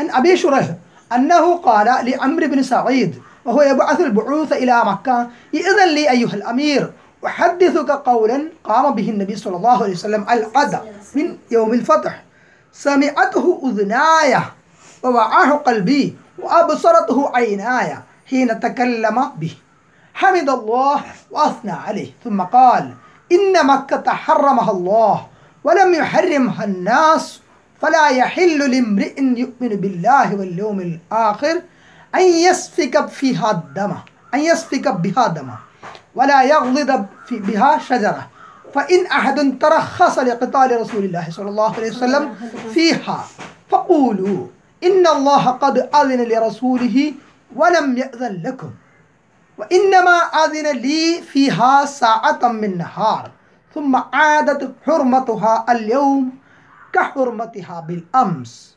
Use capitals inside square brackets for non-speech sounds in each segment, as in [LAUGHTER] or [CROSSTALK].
عن أبي شريح أنه قال لعمرو بن سعيد وهو يبعث البعوث إلى مكة إذن لي أيها الأمير أحدثك قولا قام به النبي صلى الله عليه وسلم الغد من يوم الفتح. سمعته أذناي ووعاه قلبي وأبصرته عيناي حين تكلم به. حمد الله وأثنى عليه. ثم قال إن مكة حرمها الله ولم يحرمها الناس فلا يحل لامرئ يؤمن بالله واليوم الآخر أن يسفك فيها الدم أن يسفك بها دم ولا يغلظ بها شجرة. فإن أحد ترخص لقتال رسول الله صلى الله عليه وسلم فيها فقولوا إن الله قد أذن لرسوله ولم يأذن لكم. وإنما أذن لي فيها ساعة من نهار ثم عادت حرمتها اليوم كحرمتها بالأمس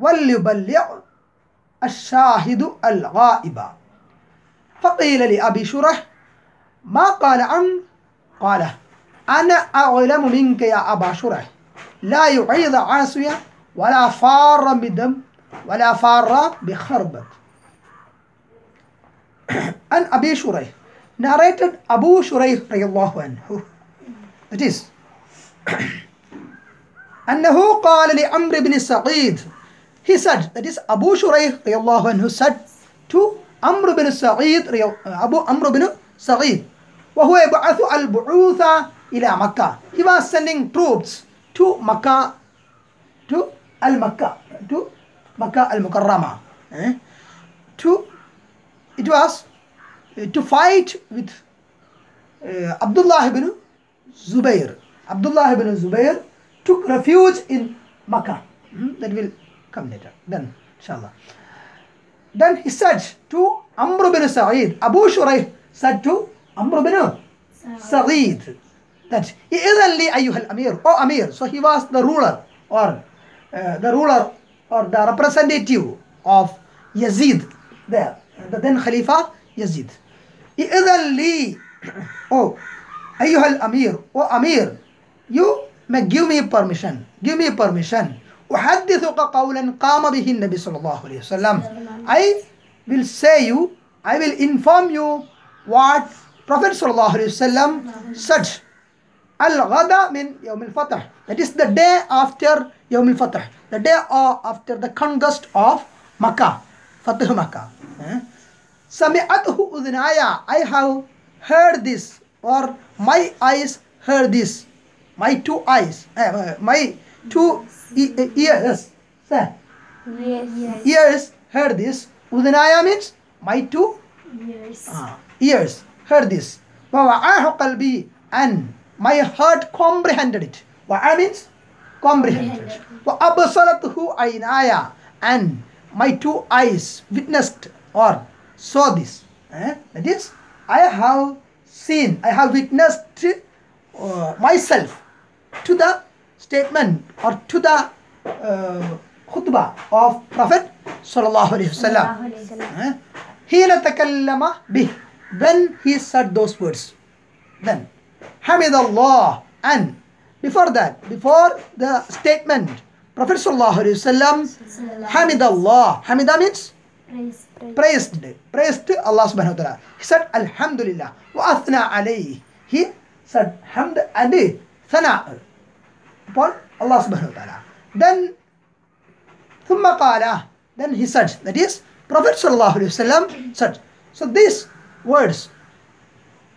وليبلغ الشاهد الغائب. فقيل لأبي شرح ما قال عن قال أنا أعلم منك يا أبا شرح لا يعيذ عاصية ولا فار بدم ولا فار بخربت. [CLEARS THROAT] عن أبي شريح narrated Abu Shuraih radiallahu anhu that is. [CLEARS THROAT] أنه قال لعمر بن سعيد he said that is Abu Shuraih radiallahu anhu said to Amr bin Sa'id Abu Amr bin Sa'id وهو يبعث البعوث إلى مكة he was sending troops to Makkah to Al-Makkah to Makkah Al-Mukarramah eh? to it was uh, to fight with uh, Abdullah ibn Zubair. Abdullah ibn Zubair took refuge in Makkah. Hmm, That will come later. Then, inshallah. Then he said to Amr bin Sa'id, Abu Shuraih said to Amr bin Sa'id that إِذَنْ لِي أَيُّهَا الْأَمِيرُ Oh Amir. So he was the ruler or uh, the ruler or the representative of Yazid there. The then Khalifa Yazid. إِذَنْ لِي Oh أيها الأمير Oh Amir You may give me permission Give me permission أحدثك قولا قام به النبي صلى الله عليه وسلم I will say you I will inform you what Prophet صلى الله عليه وسلم said الغدا من يوم الفتح that is the day after يوم الفتح the day of, after the conquest of Makkah Fatih Makkah eh? سمعته أذناي I have heard this or my eyes heard this my two eyes, uh, my two e ears, sir. Yes. Ears heard this. Udhanaya means my two ears. Uh, ah, ears heard this. qalbi and my heart comprehended it. Wa'a means comprehended. Wa'absarathu aynaya and my two eyes witnessed or saw this. Eh? That is, I have seen, I have witnessed uh, myself to the statement or to the uh, khutbah of Prophet sallallahu alaihi wasallam. Hina bih. When he said those words, then hamidallah and before that, before the statement, Prophet sallallahu alaihi wasallam hamidallah. Hamida means praised, praised, praised Allah subhanahu wa taala. He said alhamdulillah wa athna alayhi. He said hamd and thana upon Allah subhanahu wa ta'ala. Then Thumma qala, then he said, that is Prophet sallallahu Alaihi wasallam said. So these words,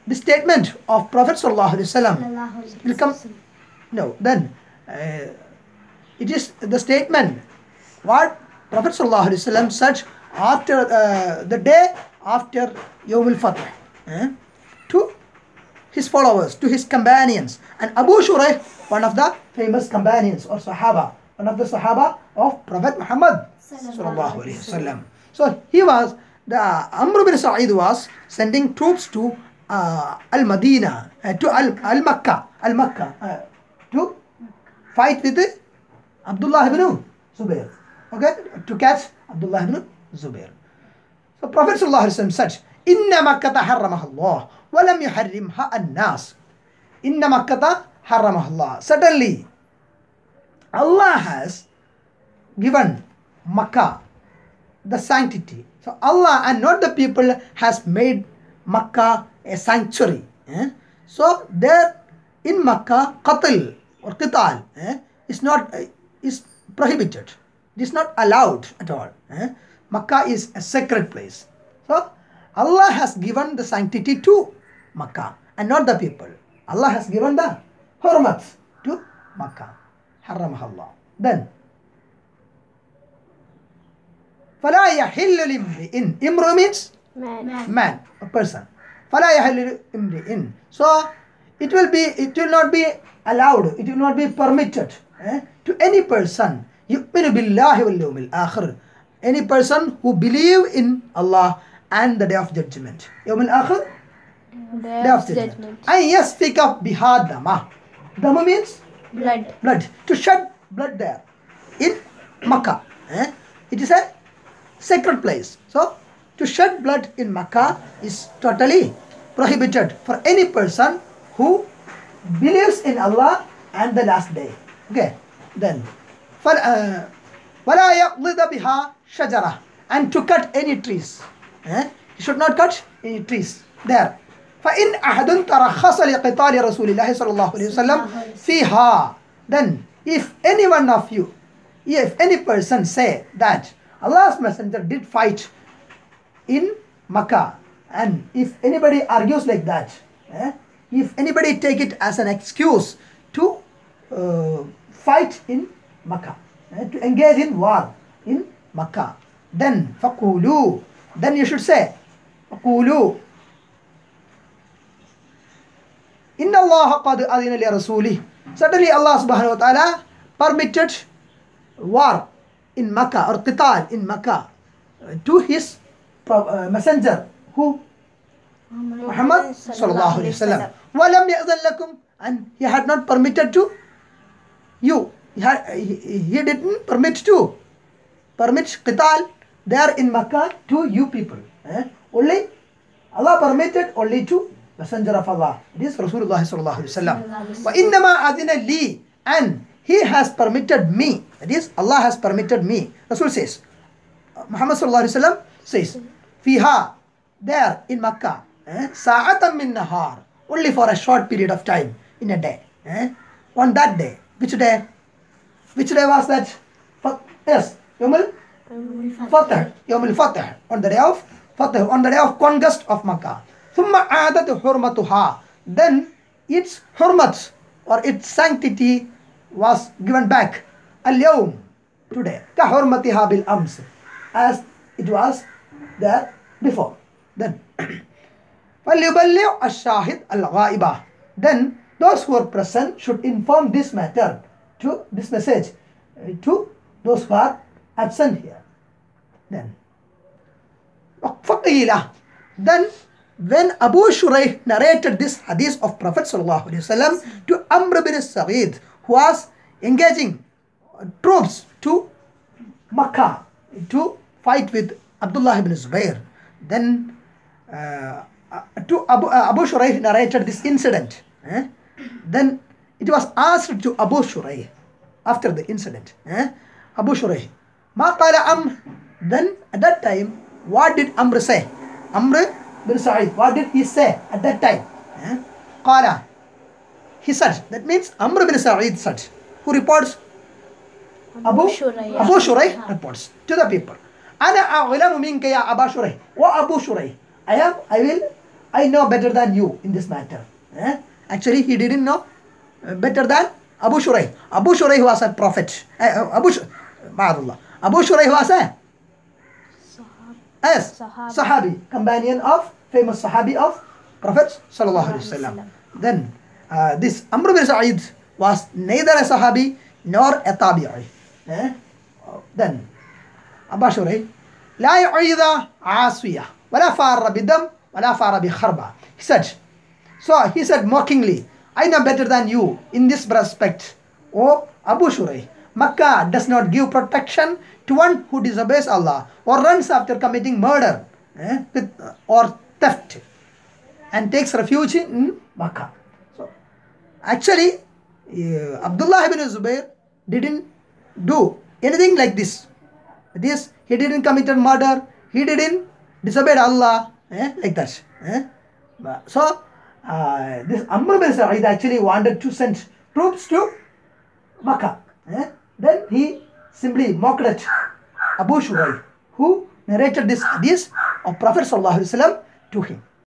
the statement of Prophet sallallahu Alaihi wasallam will come. No, then uh, it is the statement what Prophet sallallahu Alaihi wasallam said after uh, the day after Yawm al-Fatah. Eh? His followers, to his companions. And Abu Shuraih, one of the famous companions or Sahaba, one of the Sahaba of Prophet Muhammad sallallahu alaihi wasallam. So he was the Amr bin Sa'id was sending troops to uh, Al Madinah, uh, to Al Al Makkah, Al Makkah, uh, to fight with Abdullah ibn Zubair. Okay, to catch Abdullah ibn Zubair. So Prophet sallallahu alaihi wasallam said, "Inna Makkah harramaha Allah, wa lam yuharrimha an-nas." Inna Makkah harramaha Allah. Certainly, Allah has given Makkah, the sanctity. So Allah and not the people has made Makkah a sanctuary. eh? So there in Makkah, qatl or qital eh, is not uh, is prohibited. It is not allowed at all. eh? Makkah is a sacred place. So Allah has given the sanctity to Makkah and not the people. Allah has given the hurmat to Makkah. Haramah Allah. Then فلا يحل لامرئ امرؤ means Man. man a person فلا يحل لامرئ so it will be it will not be allowed it will not be permitted eh, to any person يؤمن بالله واليوم الآخر any person who believe in Allah and the day of judgment يوم الآخر day of judgment judgment. أن يسفك بها دمه دم means Blood. blood to shed blood there in Makkah. eh? It is a sacred place. So to shed blood in Makkah is totally prohibited for any person who believes in Allah and the last day. Okay. Then فل- uh, ولا يقضد بها شجرة and to cut any trees. eh? You should not cut any trees there. فإن أحد ترخص لقتال رسول الله صلى الله عليه وسلم فيها then if any one of you if any person say that Allah's messenger did fight in Makkah and if anybody argues like that eh, if anybody take it as an excuse to uh, fight in Makkah eh, to engage in war in Makkah then فقولوا then you should say فقولوا إن الله قد أذن لرسوله Certainly Allah subhanahu wa ta'ala permitted war in Makkah or qital in Makkah uh, to his uh, messenger who Muhammad sallallahu alayhi wasallam. وَلَمْ يَأْذَنْ لَكُمْ And he had not permitted to you. He, had, he, he didn't permit to permit qital They are in Makkah to you people. Eh? Only Allah permitted only to Messenger of Allah. It is Rasulullah sallallahu alayhi wa innama li and he has permitted me. That is Allah has permitted me. Rasul says, Muhammad sallallahu alayhi wa says, Fiha, there in Makkah, sa'atam sa'atan min nahar, only for a short period of time in a day. Eh? On that day, which day? Which day was that? Yes, Yomul Fatah. Yomul Fatah. On the day of Fatah. On the day of conquest of Makkah. ثم عادت حرمتها. Then its hurmat or its sanctity was given back. اليوم today. كحرمتها بالأمس. As it was there before. Then فليبلغ الشاهد الغائبة. Then those who are present should inform this matter to this message uh, to those who are absent here. Then فقيل then when Abu Shuraih narrated this hadith of Prophet sallallahu alaihi wasallam to Amr bin Sa'id who was engaging uh, troops to Makkah to fight with Abdullah ibn Zubair then uh, uh, to Abu, uh, Abu Shuraih narrated this incident eh? then it was asked to Abu Shuraih after the incident eh? Abu Shuraih ما قال Amr then at that time, what did Amr say? Amr bin Sa'id, what did he say at that time? Eh? Qala. He said, that means Amr bin Sa'id said, who reports? Abu, Abu Shurayh ah. reports to the people. Ana a'lamu minka ya Abu Shurayh. O Abu Shurayh, I am, I will, I know better than you in this matter. Eh? Actually, he didn't know uh, better than Abu Shurayh. Abu Shurayh was a prophet. Eh, Abu, Shurayh, Abu Shurayh was a yes, Sahabi. Sahabi, companion of famous Sahabi of Prophet sallallahu alaihi wasallam. Then uh, this Amr bin Sa'id was neither a Sahabi nor a Tabi'i. Eh? Then أبا شريح لا يعيذ عاصية ولا فار بدم ولا فار بخربة he said so he said mockingly I know better than you in this respect O Abu Shuraih Makkah does not give protection to one who disobeys Allah or runs after committing murder eh, with, or theft and takes refuge in Makkah so actually uh, Abdullah ibn Zubair didn't do anything like this This he didn't commit murder. He didn't disobey Allah. eh, Like that. eh. So uh, this Amr bin Sa'id actually wanted to send troops to Makkah. eh. Then he simply mocked at Abu Shuraih, who narrated this hadith of Prophet Wasallam to him.